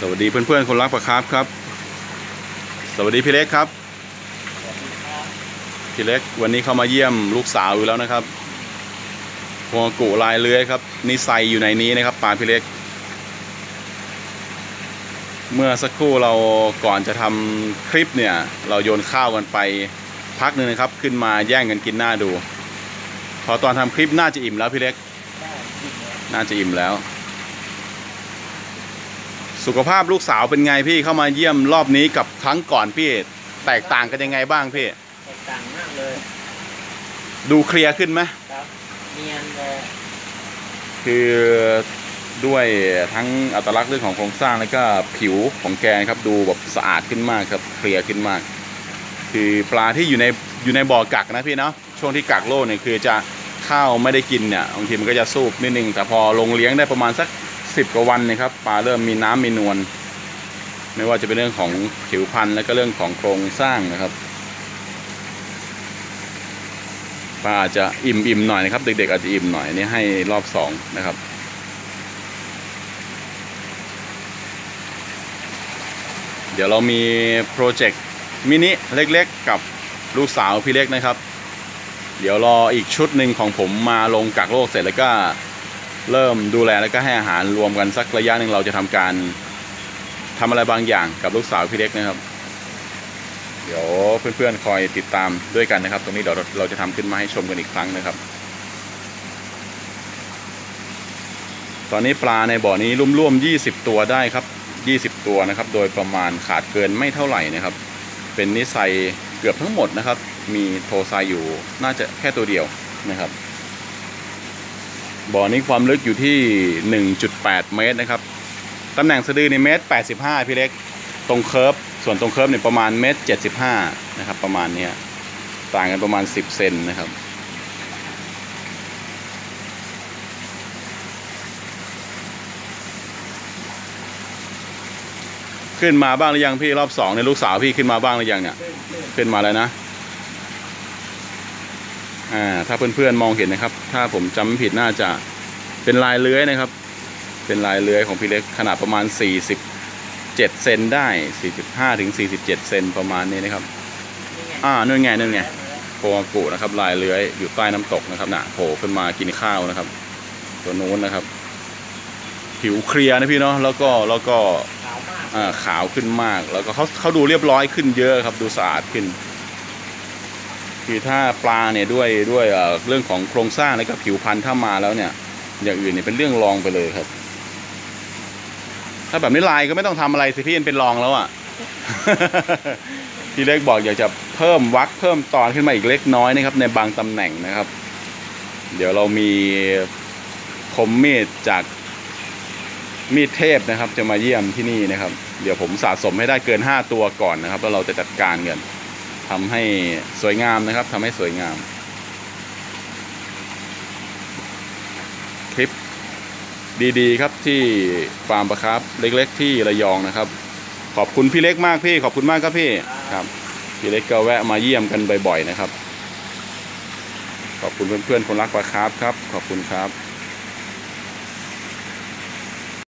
สวัสดีเพื่อนๆคนรักปลาคาร์ฟครับ สวัสดีพี่เล็กครับพี่เล็กวันนี้เข้ามาเยี่ยมลูกสาวอยู่แล้วนะครับพวงกุลายเลื้อยครับนิสัยอยู่ในนี้นะครับปลาพี่เล็ก เมื่อสักครู่เราก่อนจะทำคลิปเนี่ย เราโยนข้าวกันไปพักหนึ่งนะครับ ขึ้นมาแย่งกันกินหน้าดู พอตอนทำคลิปน่าจะอิ่มแล้วพี่เล็ก น่าจะอิ่มแล้ว สุขภาพลูกสาวเป็นไงพี่เข้ามาเยี่ยมรอบนี้กับครั้งก่อนพี่ แตกต่างกันยังไงบ้างพี่ แตกต่างมากเลยดูเคลียร์ขึ้นไหมครับเนียนเลยคือด้วยทั้งอัตลักษณ์เรื่องของโครงสร้างแล้วก็ผิวของแกนะครับดูแบบสะอาดขึ้นมากครับเคลียร์ขึ้นมาก คือปลาที่อยู่ในอยู่ในบ่อกักนะพี่เนาะช่วงที่กักโลกเนี่ยคือจะข้าวไม่ได้กินเนี่ยบางทีมันก็จะสูบนิดนึงแต่พอลงเลี้ยงได้ประมาณสัก สิบกว่าวันนะครับปลาเริ่มมีน้ำมีนวลไม่ว่าจะเป็นเรื่องของผิวพรรณแล้วก็เรื่องของโครงสร้างนะครับปลาอาจจะอิ่มอิ่มหน่อยนะครับ เด็กๆอาจจะอิ่มหน่อยนนี่ให้รอบสองนะครับเดี๋ยวเรามีโปรเจกต์มินิเล็กๆ กับลูกสาวพี่เล็กนะครับ เดี๋ยวรออีกชุดหนึ่งของผมมาลงกักโรคเสร็จแล้วก็ เริ่มดูแลแล้วก็ให้อาหารรวมกันสักระยะหนึ่งเราจะทำการทำอะไรบางอย่างกับลูกสาวพี่เล็กนะครับ เดี๋ยวเพื่อนๆคอยติดตามด้วยกันนะครับ ตรงนี้เดี๋ยวเราจะทำขึ้นมาให้ชมกันอีกครั้งนะครับ ตอนนี้ปลาในบ่อนี้ร่วมๆ20 ตัวได้ครับ 20 ตัวนะครับ โดยประมาณขาดเกินไม่เท่าไหร่นะครับ เป็นนิสัยเกือบทั้งหมดนะครับ มีโทไซอยู่น่าจะแค่ตัวเดียวนะครับ บ่อนี้ความลึกอยู่ที่ 1.8 เมตรนะครับ ตำแหน่งสะดือในเมตร 85 พี่เล็ก ตรงเคิร์ฟ ส่วนตรงเคิร์ฟเนี่ยประมาณเมตร 75 นะครับ ประมาณเนี้ยต่างกันประมาณ 10 เซนนะครับ ขึ้นมาบ้างหรือยังพี่รอบสองในลูกสาวพี่ขึ้นมาบ้างหรือยังเนี่ย ขึ้นขึ้นขึ้นมาแล้วนะ อ่าถ้าเพื่อนๆมองเห็นนะครับ ถ้าผมจำไม่ผิดน่าจะเป็นลายเลื้อยนะครับ เป็นลายเลื้อยของพี่เล็กขนาดประมาณ 47เซนได้ 45ถึง47เซนประมาณนี้นะครับนี่ไงอ่านู่นไงนู่นไงโคอากุนะครับ ลายเลื้อยอยู่ใต้น้ำตกนะครับน่ะโผล่ขึ้นมากินข้าวนะครับ ตัวนู้นนะครับ ผิวเคลียร์นะพี่เนาะแล้วก็แล้วก็ขาวมากอ่าขาวขึ้นมากแล้วก็เขาเขาดูเรียบร้อยขึ้นเยอะครับ ดูสะอาดขึ้น คือถ้าปลาเนี่ยด้วยด้วยเรื่องของโครงสร้างแล้วก็ผิวพรรณถ้ามาแล้วเนี่ย อย่างอื่นเนี่ยเป็นเรื่องรองไปเลยครับ ถ้าแบบนี้ลายก็ไม่ต้องทำอะไรสิพี่มันเป็นรองแล้วอะพี่เล็กบอกอยากจะเพิ่มวักเพิ่มตอนขึ้นมาอีกเล็กน้อยนะครับในบางตำแหน่งนะครับ เดี๋ยวเรามีคมมีดจากมีดเทพนะครับ จะมาเยี่ยมที่นี่นะครับ เดี๋ยวผมสะสมให้ได้เกิน 5 ตัวก่อนนะครับ แล้วเราจะจัดการกัน ทำให้สวยงามนะครับทำให้สวยงาม คลิปดีๆ ครับที่ฟาร์มปลาครับเล็ก ๆ ที่ระยองนะครับ ขอบคุณพี่เล็กมากพี่ ขอบคุณมากครับพี่ครับพี่เล็กก็แวะมาเยี่ยมกันบ่อยๆนะครับ ขอบคุณเพื่อนๆคนรักปลาครับครับ ขอบคุณครับ